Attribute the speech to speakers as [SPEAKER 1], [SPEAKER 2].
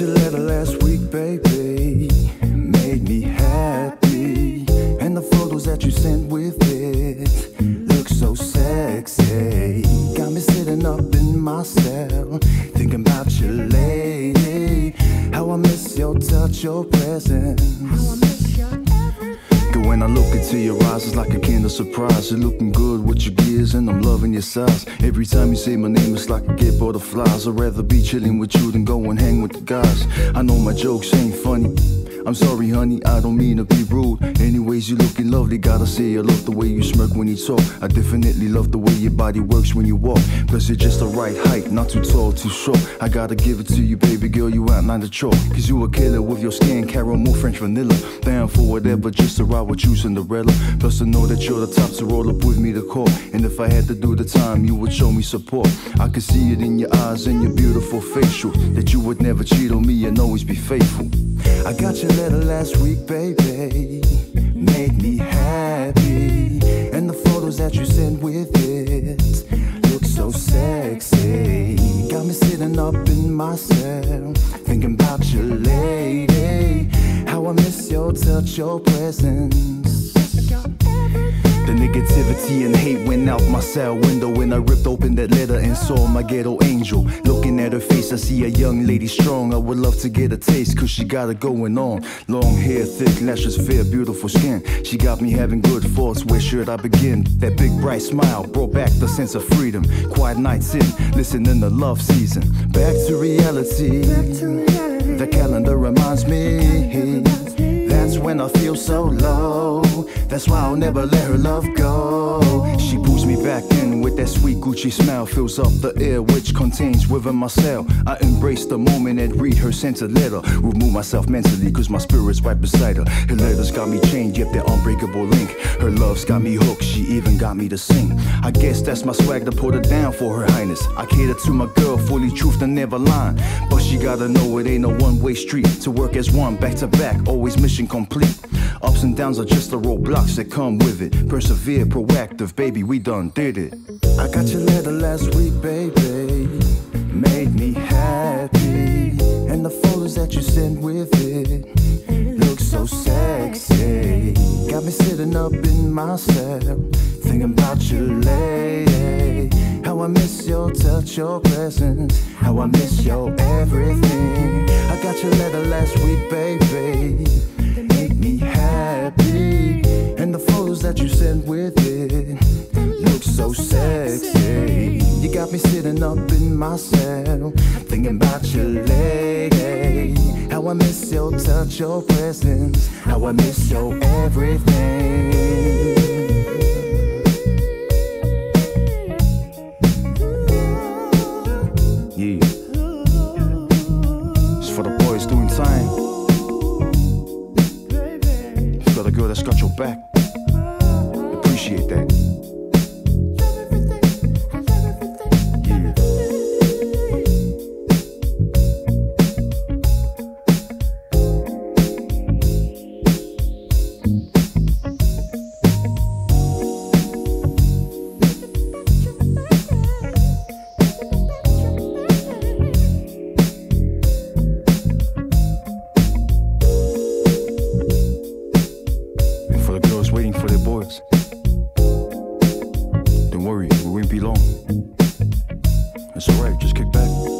[SPEAKER 1] Your letter last week, baby, made me happy. And the photos that you sent with it look so sexy. Got me sitting up in my cell, thinking about your lady. How I miss your touch, your presence to your eyes it's like a kind of surprise. You're looking good with your gears, and I'm loving your size. Every time you say my name, it's like I get butterflies. I'd rather be chilling with you than go and hang with the guys. I know my jokes ain't funny. I'm sorry, honey, I don't mean to be rude. Anyways, you looking lovely, gotta say I love the way you smirk when you talk. I definitely love the way your body works when you walk. Plus, you're just the right height, not too tall, too short. I gotta give it to you, baby girl, you out not the chalk. Cause you a killer with your skin, caramel, French vanilla. Down for whatever, just to ride with you, Cinderella. Plus, to know that you're the top to roll up with me to court. And if I had to do the time, you would show me support. I could see it in your eyes and your beautiful facial. That you would never cheat on me and always be faithful. I got your letter last week, baby. Made me happy. And the photos that you sent with it look so sexy. Got me sitting up in my cell, thinking about you, lady. How I miss your touch, your presence. The negativity and hate went out my cell window when I ripped open that letter and saw my ghetto angel. Looking at her face, I see a young lady strong. I would love to get a taste, cause she got it going on. Long hair, thick lashes, fair, beautiful skin. She got me having good thoughts. Where should I begin? That big bright smile brought back the sense of freedom. Quiet nights in, listening to love season. Back to reality. The calendar reminds me. When I feel so low. That's why I'll never let her love go. She pulls back in with that sweet Gucci smile, fills up the air which contains within my cell. I embrace the moment and read her scented letter. Remove myself mentally, cause my spirit's right beside her. Her letters got me chained, yet they're unbreakable link. Her love's got me hooked, she even got me to sing. I guess that's my swag to put her down for her highness. I cater to my girl, fully truth and never lying. But she gotta know it ain't a one way street. To work as one, back to back, always mission complete. Ups and downs are just the roadblocks that come with it. Persevere, proactive, baby, we done did it. I got your letter last week, baby. Made me happy. And the photos that you sent with it look so sexy. Got me sitting up in my cell, thinking about you, lady. How I miss your touch, your presence. How I miss your everything. I got your letter last week, baby. so sexy. You got me sitting up in myself, thinking about your lady. How I miss your touch, your presence, how I miss your everything. Yeah, it's for the boys doing time. You got a girl that's got your back. Appreciate that. long. It's alright, just kick back.